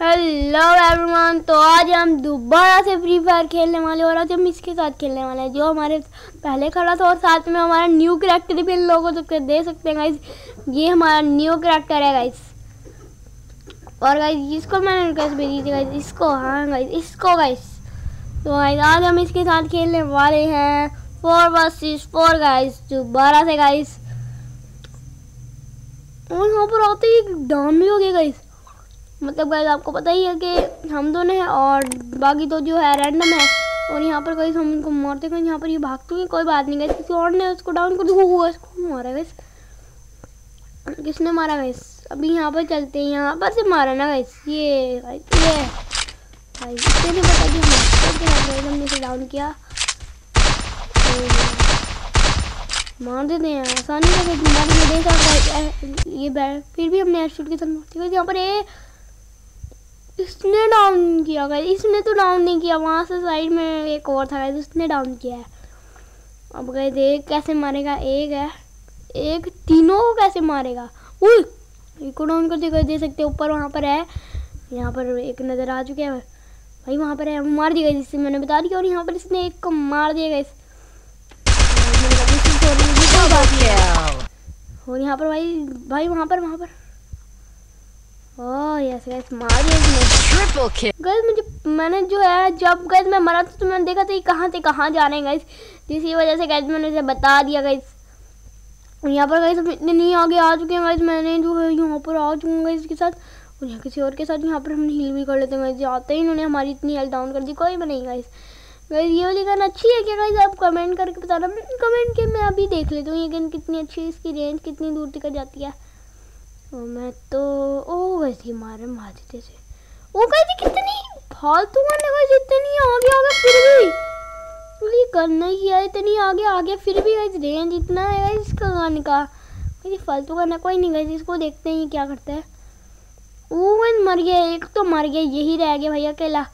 Hello everyone तो आज हम दोबारा से फ्री फायर खेलने वाले और आज हम इसके साथ खेलने वाले हैं, जो हमारे पहले खड़ा था और साथ में हमारा न्यू करेक्टर भी लोगों को तो दे सकते हैं गाइस ये हमारा न्यू करेक्टर है गाइस और गाइस इसको मैंने रिक्वेस्ट भेजी थी गाइस इसको हाँ गाइस इसको गाइस तो गाइस आज हम इसके साथ खेलने वाले हैं. फोर वर्सेस फोर गाइस दोबारा से गाइस और यहाँ पर आते ही डाउन भी हो गया गाइस मतलब गाइस आपको पता ही है कि हम दोनों हैं और बाकी तो जो है रैंडम है और यहाँ पर गाइस हम इनको मारते हैं यहाँ पर ये भागते हैं, कोई बात नहीं गाइस किसी और ने उसको डाउन कर हुआ इसको मारा गाइस किसने मारा गाइस अभी यहाँ पर चलते हैं, यहाँ पर से मारा ना गाइस ये ये नहीं पता कि हमने इसे डाउन किया। मार देते हैं, आसानी से। मार दे ये बैठ फिर भी हमने एयरशूट के साथ मारती यहाँ पर ये इसने डाउन किया गया इसने तो डाउन नहीं किया वहाँ से साइड में एक और था गया उसने डाउन किया है। अब गए देख कैसे मारेगा? एक है। एक तीनों को कैसे मारेगा? उई! एक को डाउन कर देगा दे सकते ऊपर वहाँ पर है। यहाँ पर एक नज़र आ चुके हैं। भाई वहाँ पर है। मार दिया जिससे मैंने बता दिया और यहाँ पर इसने एक को मार दिया गया और यहाँ पर भाई भाई वहाँ पर वहाँ पर। यस गैस मार दिया ट्रिपल किल गैस मुझे मैंने जो है जब गैस मैं मरा था तो मैंने देखा था ये कहाँ से कहाँ जा रहे हैं गैस इसी वजह से गैस मैंने उसे बता दिया गैस यहाँ पर हम इतने नहीं आगे आ चुके हैं गैस मैंने जो है यहाँ पर आ चुका हूँ गैस के साथ। और यहाँ किसी और के साथ यहाँ पर हम हील भी कर लेते हैं गैस आते ही इन्होंने हमारी इतनी हेल्थ डाउन कर दी कोई भी नहीं गैस गैस ये वाली गन अच्छी है क्या गैस आप कमेंट करके बताना। कमेंट के मैं अभी देख लेती हूँ ये गन कितनी अच्छी है इसकी रेंज कितनी दूर तक जाती है। और मैं तो ओ, वैसे मारे मार देते थे वो कहती कितनी फालतू करने वैसे इतनी आगे आगे, फिर भी। ये करना ही है, इतनी आगे आगे, फिर भी गई रेंज इतना है इसका गाने का। ये फालतू करना कोई नहीं गई इसको देखते हैं क्या करता है। वो मर गया, एक तो मर गया, यही रह गया भैया अकेला।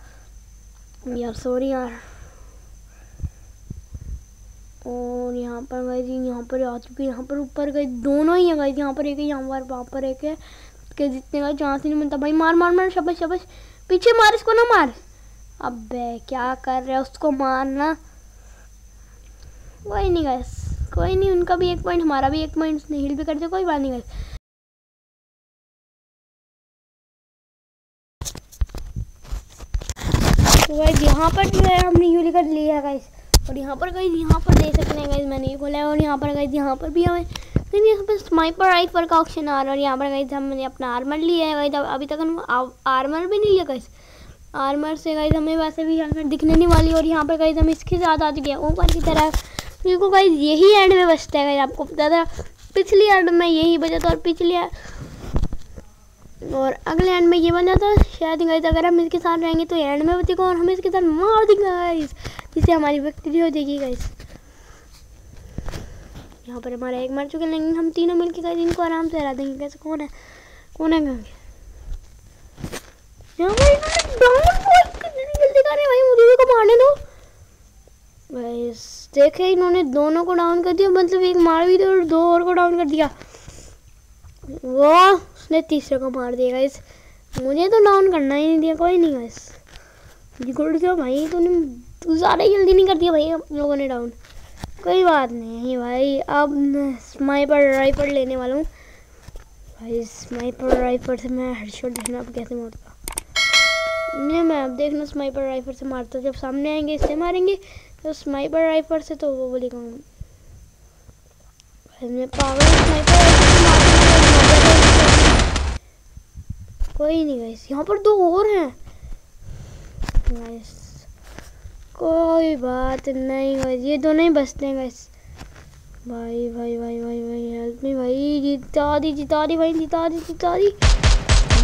यार सॉरी यार। और यहाँ पर गए जी, यहाँ पर आ चुके यहाँ पर ऊपर गए, दोनों ही है गए यहाँ पर एक है यहाँ पर वहाँ पर एक है के जितने का चांस ही नहीं मिलता। भाई मार मार मार, शबश शबश। पीछे मार, इसको ना मार। अबे, क्या कर रहे उसको मारना। कोई नहीं गैस कोई नहीं, उनका भी एक पॉइंट हमारा भी एक पॉइंट उसने हिल भी कर दिया, कोई बात नहीं गैस तो यहाँ पर जो है, हमने यूली कर लिया गैस और यहाँ पर गई यहाँ पर दे सकते हैं गई मैंने ये खोला है और यहाँ पर गई यहाँ पर भी हमें लेकिन यहाँ पर स्नाइपर राइफल का ऑप्शन आ रहा है और यहाँ पर गई हमने अपना आर्मर लिया है गई अभी तक हम आर्मर भी नहीं लिया गई आर्मर से गई हमें वैसे भी हेलमेट दिखने नहीं वाली और यहाँ पर गई हम इसके साथ आ चुके हैं। ऊपर की तरह क्योंकि गई यही एंड में बचता है आपको पता था पिछली एंड में यही बचा था और पिछली और अगले एंड में ये बन जाता शायद गई अगर हम इसके साथ रहेंगे तो एंड में बचेगा और हम इसके साथ मार देंगे गाइस जिससे हमारी विक्ट्री हो जाएगी गाइस यहाँ पर हमारा एक मर चुके लेकिन हम तीनों मिलकर गाइस इनको आराम से हरा देंगे. कैसे, कौन है? कौन है भाई? देखे, इन्होंने दोनों को डाउन कर दिया मतलब एक मार भी दिया और दो और को डाउन कर दिया. वो उसने तीसरे को मार दिया गाइस मुझे तो डाउन करना ही नहीं दिया, कोई नहीं गाइस गुड जो भाई, तूने तू ज़्यादा जल्दी नहीं कर दिया भाई, हम लोगों ने डाउन कोई बात नहीं भाई, अब स्नाइपर राइफल लेने वाला हूँ। भाई स्नाइपर राइफल से मैं हेडशॉट देखना अब कैसे मारता नहीं, मैं अब देखना स्नाइपर राइफल से मारता जब सामने आएँगे, इससे मारेंगे तो स्नाइपर राइफल से तो वो बोलेगा मैं पावर स्नाइपर कोई नहीं गैस यहाँ पर दो और हैं। कोई बात नहीं गैस ये दोनों ही बचते हैं गैस भाई भाई भाई भाई भाई हेल्प मी भाई जिता दी जिता दी भाई जिता दी जिता दी।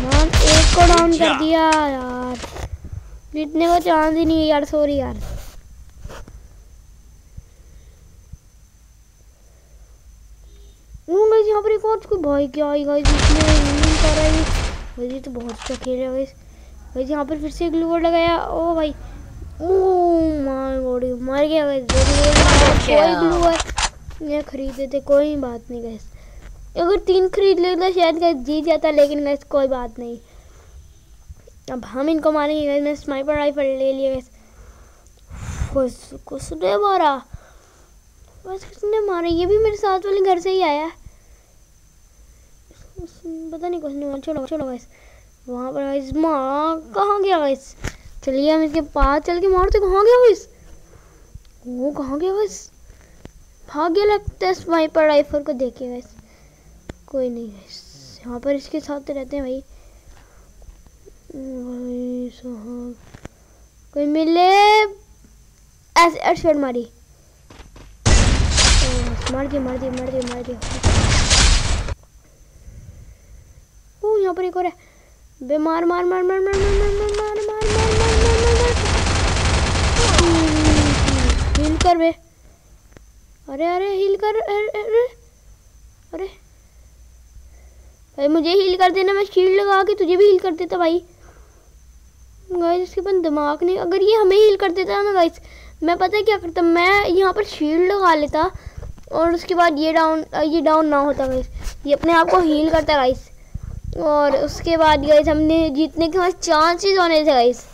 मान एक को डाउन कर दिया यार। जीतने का चांस ही नहीं है यार सॉरी यार। यहाँ पर एक और कोई भाई क्या आई गाइस इसने नहीं कर रहा है। भाई तो बहुत अच्छा खेल रहा है भाई यहाँ पर फिर से ग्लू वर्ड लगाया। ओ भाई ओ माय गॉड मर गया कोई ग्लू है ये खरीदे थे कोई बात नहीं गैस अगर तीन खरीद लेता शायद गैस जीत जाता लेकिन गैस कोई बात नहीं। अब हम इनको मारेंगे गाइस मैं स्नाइपर राइफल ले लिया गाइस किसने मारा? बस किसने मारा? ये भी मेरे साथ वाले घर से ही आया। पता नहीं कुछ नहीं चलो चलो गाइस वहाँ पर गाइस माँ कहाँ गया गाइस चलिए हम इसके पास चल के मारते कहाँ गया गाइस वो कहाँ गया गाइस भाग्य लगता है स्नाइपर राइफल को देखे गाइस कोई नहीं गाइस यहाँ पर इसके साथ रहते हैं भाई। भाई साहब। कोई मिले? ऐसे एडशॉट मारी। मार दिया मार दिया मार दिया मार दिया। ओ, यहाँ पर एक और है। बे मार मार मार मार मार मार मार मार मार मार मार मार मार मार हिल कर बे अरे अरे हिल कर अरे अरे अरे भाई मुझे हिल कर देना मैं शील्ड लगा के तुझे भी हिल कर देता भाई गाइस इसके पास दिमाग नहीं अगर ये हमें हिल कर देता ना गाइस मैं पता है क्या करता मैं यहाँ पर शील्ड लगा लेता और उसके बाद ये डाउन ये डाउन ना होता गाइस ये अपने आप को हील करता गाइस और उसके बाद गाइस हमने जीतने के पास चांसेस होने थे गाइस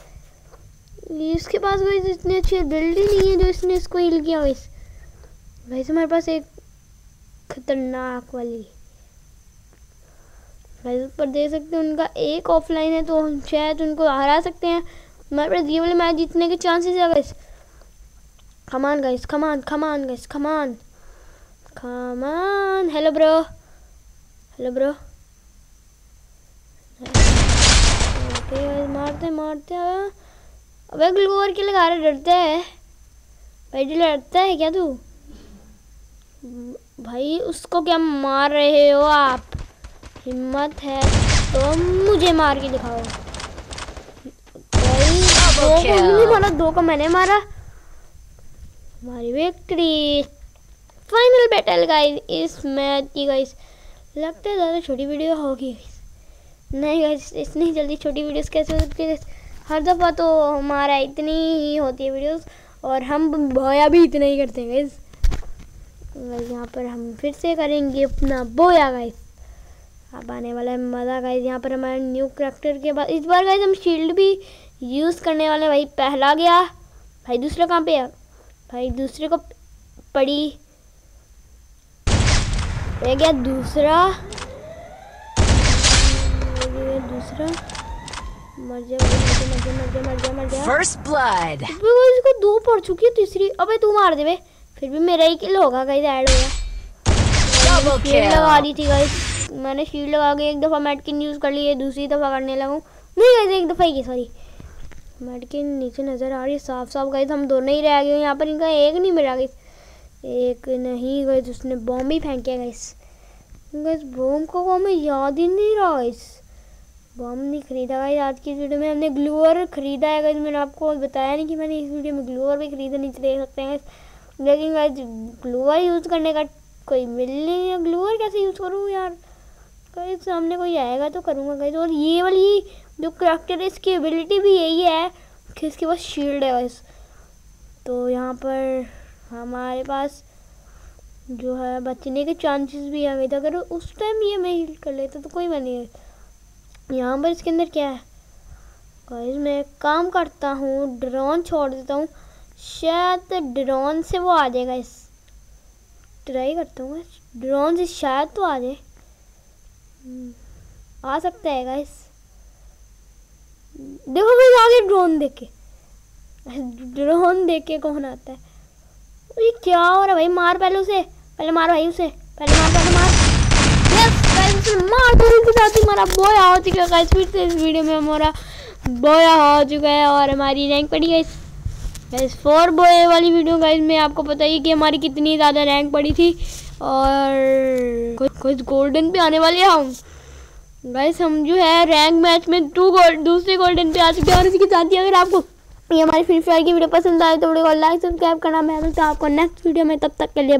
इसके पास गाइस इतनी अच्छी बिल्ड ही नहीं है जो इसने इसको हिल किया गाइस गाइस हमारे पास एक खतरनाक वाली। गाइस पर दे सकते हैं उनका एक ऑफलाइन है तो हम शायद उनको हरा सकते हैं। हमारे पास ये वाले मैच जीतने के चांसेस है guys come on guys come on come on guys come on come on hello bro hello Hello, okay मारते मारते अबे ग्लोअर के लगा रहे डरते है। भाई डरता है क्या तू? भाई उसको क्या मार रहे हो आप? हिम्मत है तो मुझे मार के दिखाओ। भाई दो को नहीं मारा दो को मैंने मारा। हमारी विक्ट्री फाइनल बैटल गाइस इस मैच की गाइस लगता है ज़्यादा छोटी वीडियो होगी। नहीं इतनी जल्दी छोटी वीडियोस कैसे हो? सकती है हर दफ़ा तो हमारा इतनी ही होती है वीडियोस और हम बोया भी इतना ही करते हैं गाइस यहाँ पर हम फिर से करेंगे अपना बोया गाइस अब आने वाला है मज़ा गाइस यहाँ पर हमारे न्यू करेक्टर के बाद, इस बार गाइस हम शील्ड भी यूज़ करने वाले भाई, पहला गया। भाई, दूसरा कहाँ पे है? भाई, दूसरे को पड़ी। गया दूसरा। दूसरा। मर जा मर जा मर जा मर जा मर जा फ़र्स्ट ब्लड इसको दो पड़ चुकी है तीसरी। अबे तू मार दे बे। फिर भी मेरा ही किल होगा गाइस ऐड हो गया। शील्ड लगा दी थी गाइस मैंने शील्ड लगा के एक दफ़ा मेडकिन यूज़ कर ली है दूसरी दफ़ा करने लगा। नहीं गाइस एक दफ़ा ही की सॉरी मेडकिन नीचे नज़र आ रही है साफ़ साफ़ गाइस हम दोनों ही रह गए यहाँ पर इनका एक नहीं मिला गाइस एक नहीं गए उसने बॉम्ब ही फेंक किया गैस गैस बॉम्ब को हमें याद ही नहीं रहा गैस बॉम्ब नहीं खरीदा गई आज की इस वीडियो में हमने ग्लूअर खरीदा है। गैस मैंने आपको बताया नहीं कि मैंने इस वीडियो में ग्लूअर भी खरीदा, नीचे देख सकते हैं। लेकिन गैस ग्लूअर यूज़ करने का कोई मिल नहीं है ग्लूअर कैसे यूज़ करूँ यार? कहीं सामने कोई आएगा तो करूँगा गैस और ये वाली जो करेक्टर है, इसकी एबिलिटी भी यही है कि इसके पास शील्ड है गैस तो यहाँ पर हमारे पास जो है बचने के चांसेस भी थे अगर उस टाइम ये मैं हील कर लेता तो कोई बनी है यहाँ पर इसके अंदर क्या है? गाइस मैं काम करता हूँ ड्रोन छोड़ देता हूँ। शायद ड्रोन से वो आ जाएगा इस ट्राई करता हूँ ड्रोन से शायद तो आ जाए। हम्म, आ सकता है गाइस देखो भाई आगे ड्रोन देखे। ड्रोन देख कौन आता है। ये क्या हो रहा है भाई? मार पहले उसे। पहले मार भाई उसे। पहले मार पहले मार। साथ ही हमारा बॉय हो चुका है। फिर से इस वीडियो में हमारा बॉय हो चुका है और हमारी रैंक पड़ी है। गाइस फोर बॉय वाली वीडियो गाइस में आपको पता ही कि हमारी कितनी ज़्यादा रैंक पड़ी थी। और कुछ गोल्डन पे आने वाले हम। गाइस हम जो है रैंक मैच में टू गोल्ड दूसरे गोल्डन पे आ चुके हैं। और इसके साथ ही अगर आपको ये हमारी फ्री फायर की वीडियो पसंद आए तो वीडियो को लाइक सब्सक्राइब करना। मैं मिलता हूँ आपको नेक्स्ट वीडियो में। तब तक के लिए